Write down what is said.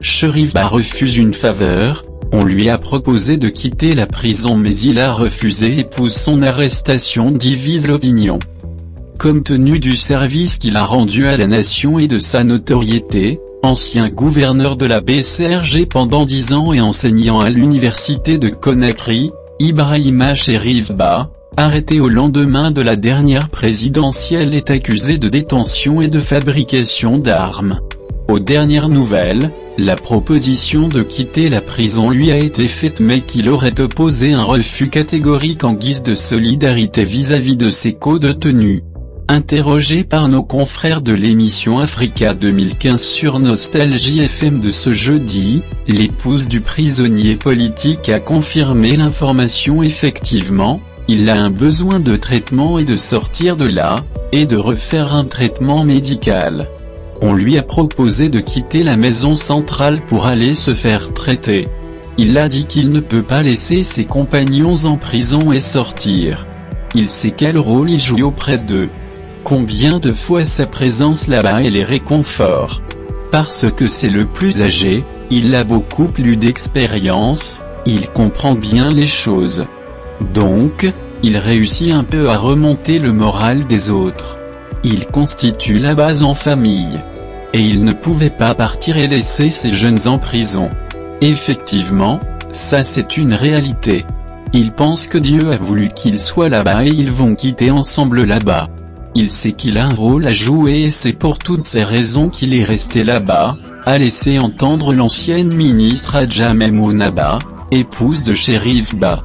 Sherifba refuse une faveur, on lui a proposé de quitter la prison mais il a refusé et pousse son arrestation divise l'opinion. Compte tenu du service qu'il a rendu à la nation et de sa notoriété, ancien gouverneur de la BCRG pendant dix ans et enseignant à l'université de Conakry, Ibrahima Cherifba, arrêté au lendemain de la dernière présidentielle est accusé de détention et de fabrication d'armes. Aux dernières nouvelles, la proposition de quitter la prison lui a été faite mais qu'il aurait opposé un refus catégorique en guise de solidarité vis-à-vis de ses co-détenus. Interrogé par nos confrères de l'émission Africa 2015 sur Nostalgie FM de ce jeudi, l'épouse du prisonnier politique a confirmé l'information effectivement, il a un besoin de traitement et de sortir de là, et de refaire un traitement médical. On lui a proposé de quitter la maison centrale pour aller se faire traiter. Il a dit qu'il ne peut pas laisser ses compagnons en prison et sortir. Il sait quel rôle il joue auprès d'eux. Combien de fois sa présence là-bas et les réconfort. Parce que c'est le plus âgé, il a beaucoup plus d'expérience, il comprend bien les choses. Donc, il réussit un peu à remonter le moral des autres. Il constitue la base en famille. Et il ne pouvait pas partir et laisser ses jeunes en prison. Effectivement, ça c'est une réalité. Il pense que Dieu a voulu qu'ils soient là-bas et ils vont quitter ensemble là-bas. Il sait qu'il a un rôle à jouer et c'est pour toutes ces raisons qu'il est resté là-bas, a laissé entendre l'ancienne ministre Adja épouse de Shérif Ba.